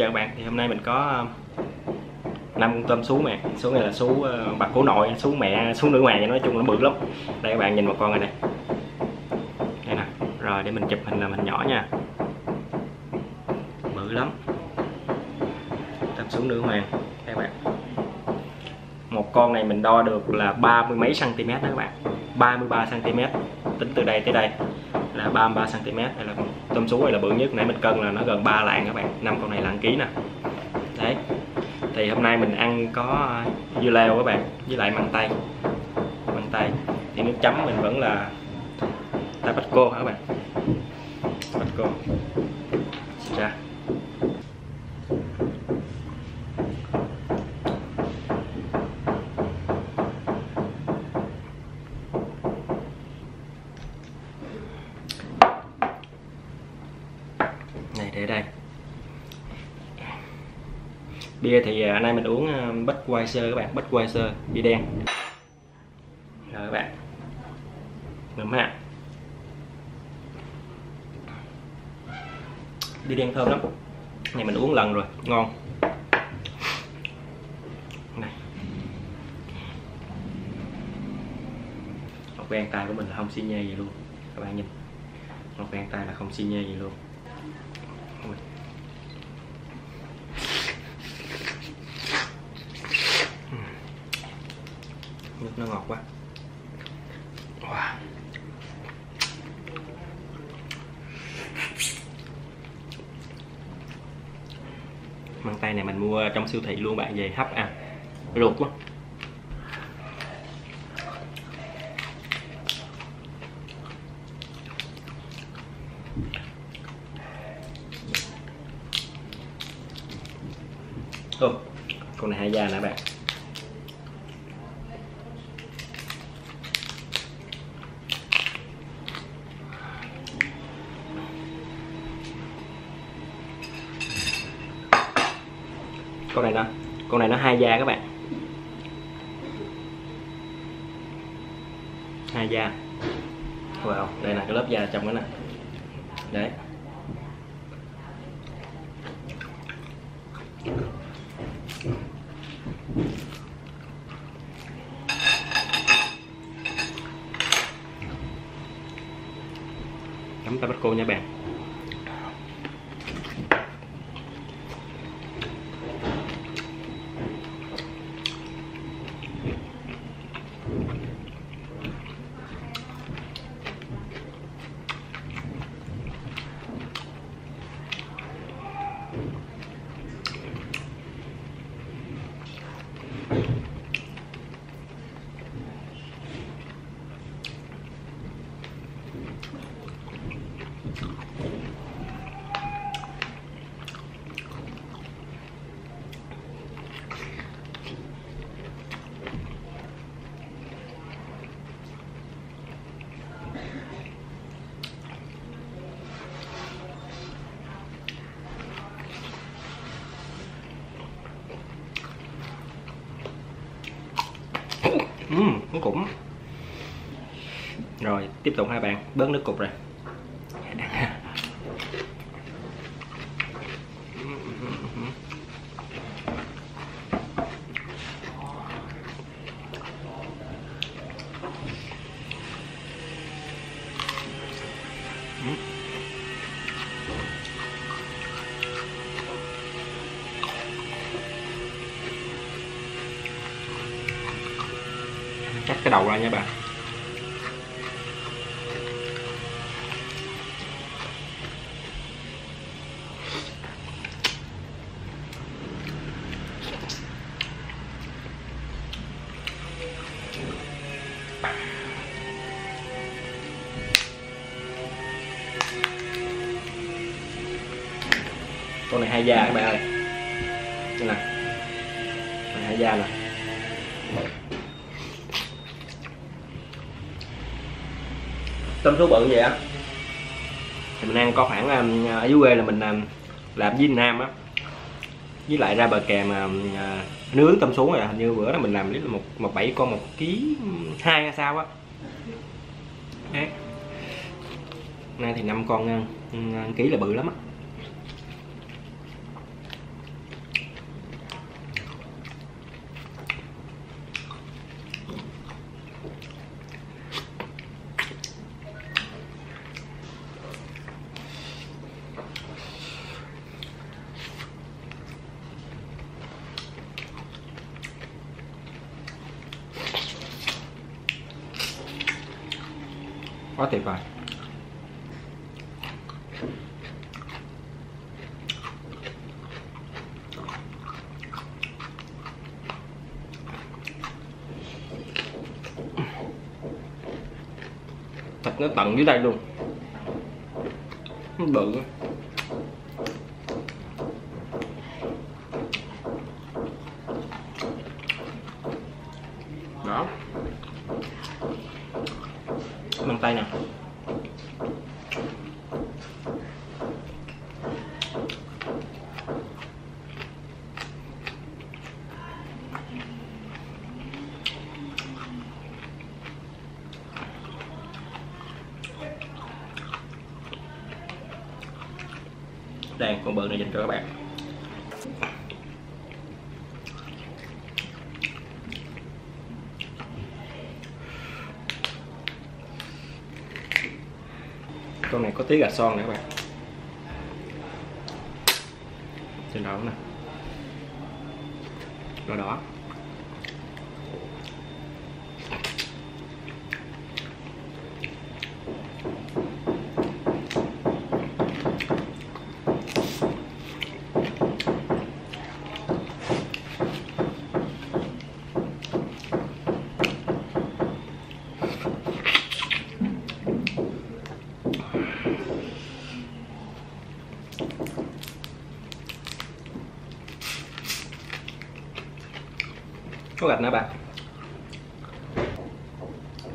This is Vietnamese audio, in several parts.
Chào các bạn, thì hôm nay mình có ờ, năm con tôm sú mẹ Số này là sú ờ, bà bạc cổ nội, sú mẹ, sú nữ hoàng nói chung nó bự lắm. Đây các bạn nhìn một con này này Đây nè, rồi để mình chụp hình làm hình nhỏ nha. Bự lắm. Tôm sú nữ hoàng, các bạn. Một con này mình đo được là ba mươi mấy cm đó các bạn. 33 cm tính từ đây tới đây là 33 cm đây là con tôm sú này là bự nhất, nãy mình cân là nó gần 3 lạng các bạn. Năm con này là ký nè. Đấy. Thì hôm nay mình ăn có ờ, dưa leo các bạn, với lại măng tây. Măng tây. Thì nước chấm mình vẫn là tabasco hả các bạn? Tabasco ra này để đây bia thì à, hôm nay mình uống à, Budweiser các bạn Budweiser bia đen. Rồi các bạn. Ngấm ha bia đen thơm lắm. Này mình uống lần rồi ngon. Này. Một ven tay của mình là không xi nhê gì luôn. Các bạn nhìn. Một ven tay là không xi nhê gì luôn Ui. nước nó ngọt quá wow măng tay này mình mua trong siêu thị luôn bạn, về hấp ăn. Luộc quá Ô, con này hai da nè bạn con này nó con này nó hai da các bạn. Hai da. Wow, đây là cái lớp da trong đó nè. Đấy. Chấm cô nha bạn. Uhm, cũng rồi, tiếp tục hai bạn, bớt nước cục rồi cắt cái đầu ra nha bạn. Tôm số bự vậy á? Thì mình ăn có khoảng um, ở dưới quê là mình um, làm với Nam á. Với lại ra bờ kè mà um, à, nướng tôm sú này hình như bữa đó mình làm lấy một một bảy con một ký um, hai hay sao á. Nay thì năm con uh, ký là bự lắm á. Quá tuyệt vời. Thịt nó tận dưới đây luôn. Nó bự đó mang tay nè đây con bự này dành cho các bạn. Con này có tí gà son nè các bạn. Trên đó nè. Đỏ đỏ có gạch nè bạn.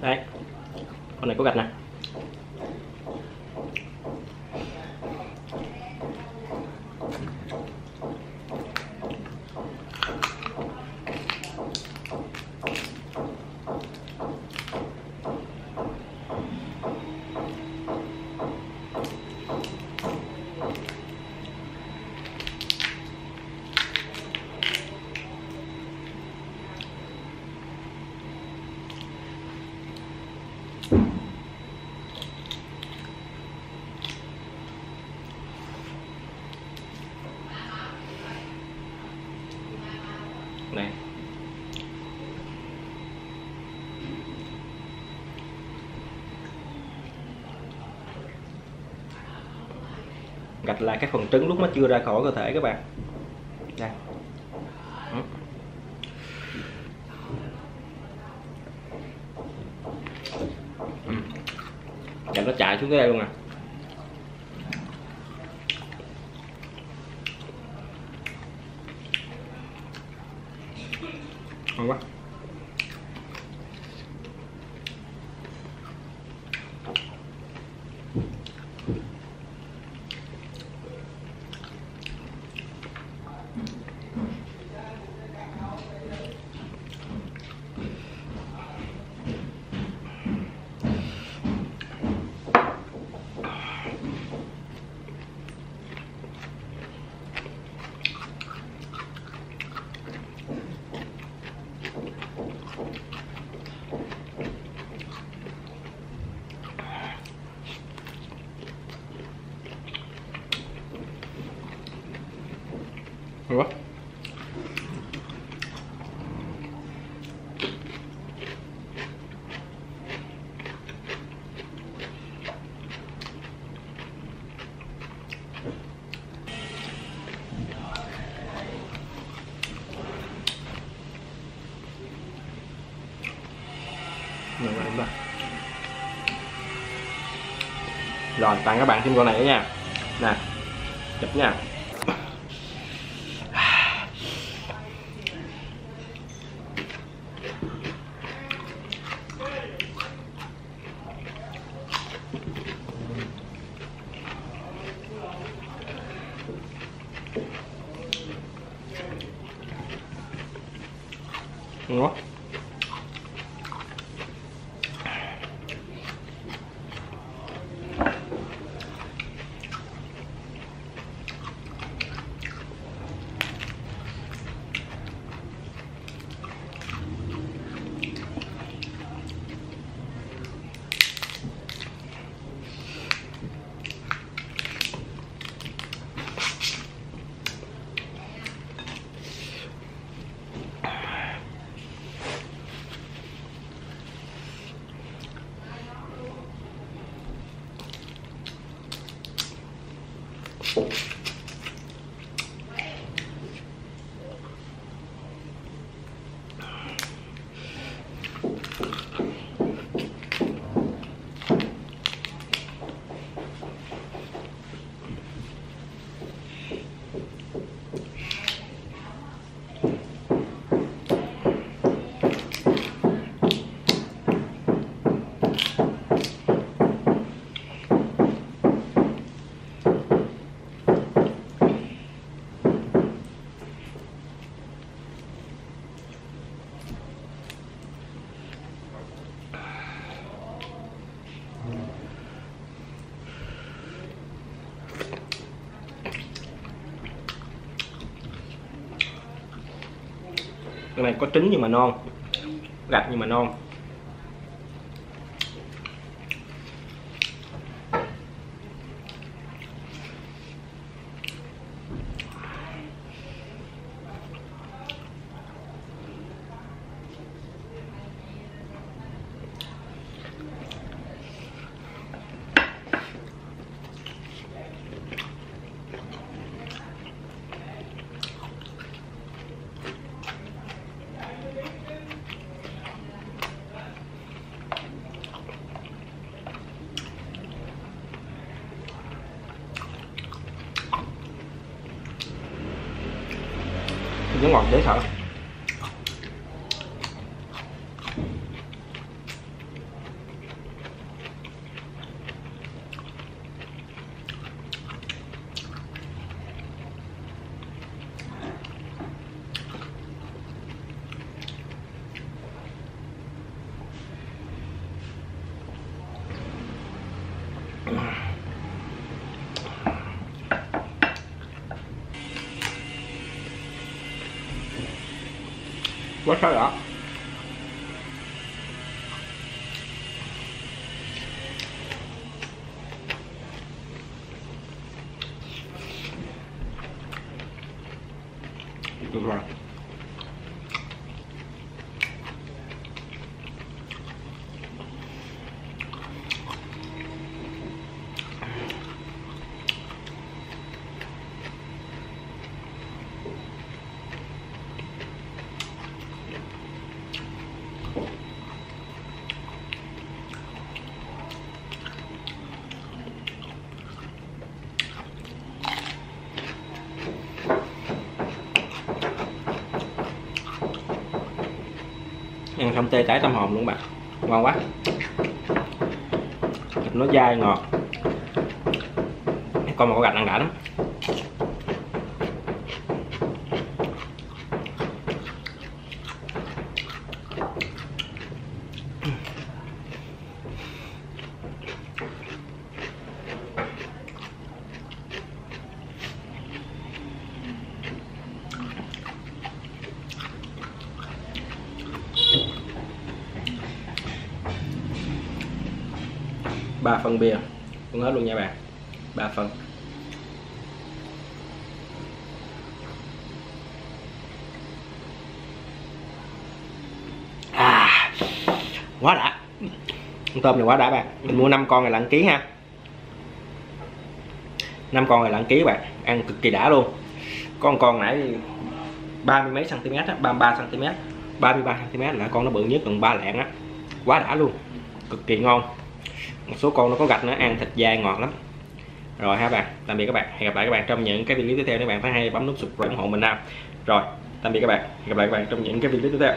Đây con này có gạch nè này gạch là cái phần trứng lúc nó chưa ra khỏi cơ thể các bạn. Đây. Ừ. Ừ. Gạch nó chạy xuống tới đây luôn à? ngon quá. Ngon quá Ngon quá, đúng rồi. Rồi, tặng các bạn thêm con này nữa nha. Nè, chụp nha. Này có trứng nhưng mà non gạch nhưng mà non. Nó ngọn đế sở quá sao đó được rồi ăn xong tê tái tâm hồn luôn bạn. Ngon quá. Thịt nó dai ngọt. Con mà có gạch ăn đã lắm. 3 phần bia. Cũng hết luôn nha bạn. 3 phần à quá đã. Con tôm này quá đã bạn. Mình mua 5 con này là lạng ký ha. 5 con này là lạng ký bạn. Ăn cực kỳ đã luôn. Con con nãy ba mươi mấy cm á 33 cm 33 cm là con nó bự nhất gần ba lạng á. Quá đã luôn. Cực kỳ ngon một số con nó có gạch nó ăn thịt dai ngọt lắm. Rồi ha bạn, tạm biệt các bạn. Hẹn gặp lại các bạn trong những cái video tiếp theo nếu bạn thấy hay bấm nút subscribe ủng hộ mình nào rồi, tạm biệt các bạn. Hẹn gặp lại các bạn trong những cái video tiếp theo.